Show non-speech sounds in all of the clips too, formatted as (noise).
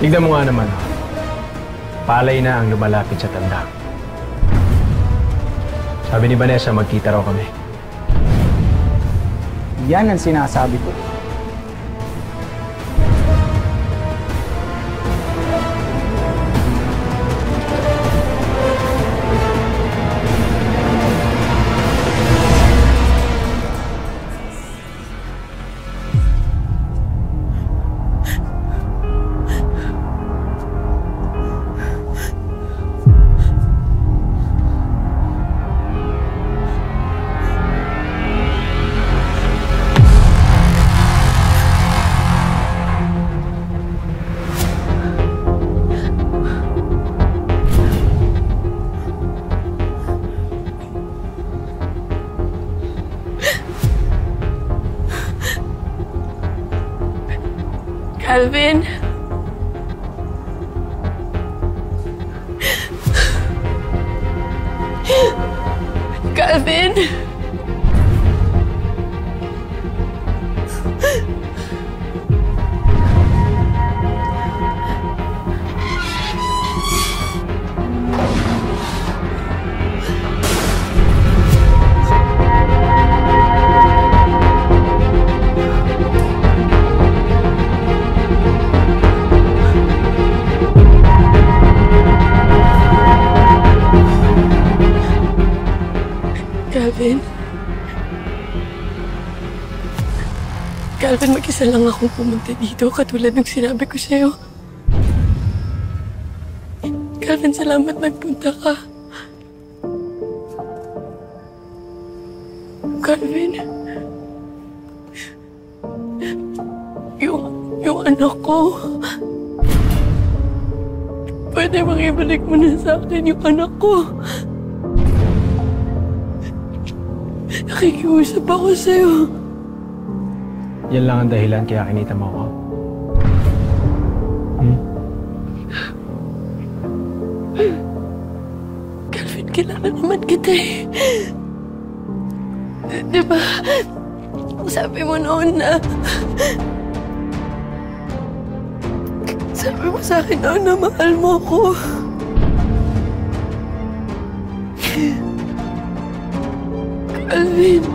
Tignan mo nga naman. Palay na ang lumalapit sa tanda. Sabi ni Vanessa, magkita raw kami. Yan ang sinasabi ko. Calvin? Calvin? Calvin? Calvin, mag-isa lang akong pumunta dito katulad ng sinabi ko sa'yo. Calvin, salamat nagpunta ka. Calvin? Yung, yung anak ko. Pwede bang ibalik mo na sa akin yung anak ko? Nakikiusap ako sa'yo. Yan lang ang dahilan kaya kinita mo ako. Calvin, kilala naman kita eh. Di- Di ba? Sabi mo noon na... Sabi mo sa akin noon na mahal mo ko. Calvin,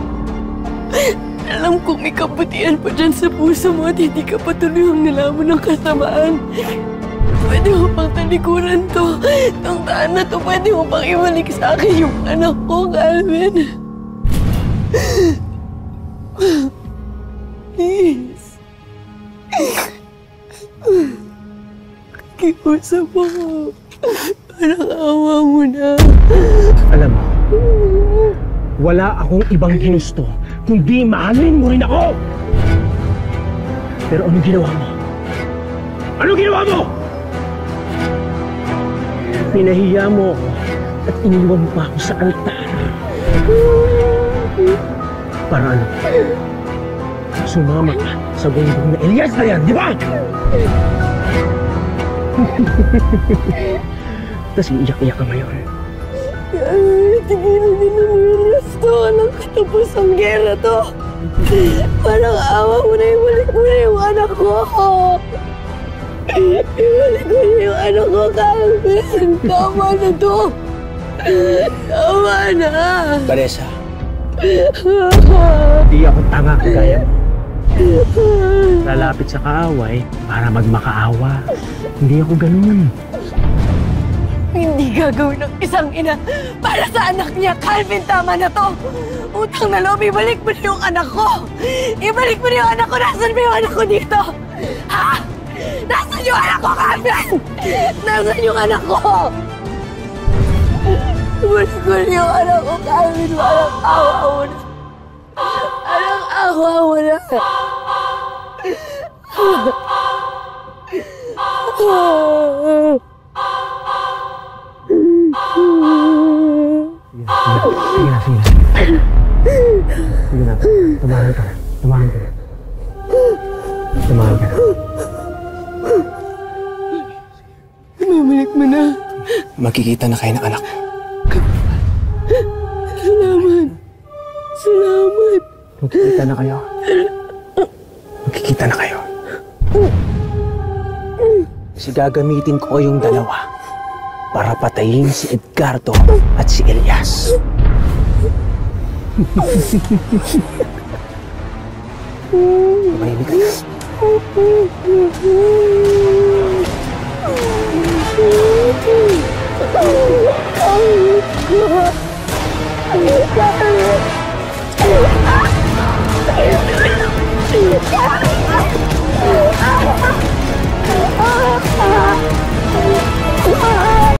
alam kong may kabutihan pa dyan sa puso mo at hindi ka patuloy ang nilamon ng kasamaan. Pwede mo pang talikuran to. Itong daan na to, pwede mo pang ibalik sa akin yung anak ko, Calvin. Please. Kikusap ako. Parang awa mo na. Alam mo, wala akong ibang ginusto kundi mahalin mo rin ako! Pero anong ginawa mo? Anong ginawa mo? Pinahiya mo at iniwan mo pa ako sa altar. Para ano? Sumama ka sa gunggong na Elias na yan, di ba? (laughs) Tapos iiyak-iyak ka ngayon. Tigilan niyo na miras to. Alam ko tapos ang gera to. Parang awa mo na ibalik mo na yung anak ko. Ibalik mo na yung anak ko, Calvin. Tama na to. Tama na. Vanessa, di ako tanga kagaya mo. Lalapit sa kaaway para magmakaawa. Hindi ako ganun. Hindi gagawin ng isang ina para sa anak niya. Calvin, tama na to. Utang na loob, ibalik mo yung anak ko. Ibalik mo yung anak ko. Nasaan ba yung anak ko dito? Ha? Nasaan yung anak ko, Calvin? Nasaan yung anak ko? Ibalik na yung anak ko, Calvin. Walang awa na. Walang awa na. Sige tumahan ka na. Tumahan ka na. Tumahan ka na. Ibalik mo na. Magkikita na kayo ng anak. Salamat. Salamat. Magkikita na kayo. Magkikita na kayo. Kasi gagamitin ko yung dalawa para patayin si Edgardo at si Elias. Tumahimik ka na. Ah!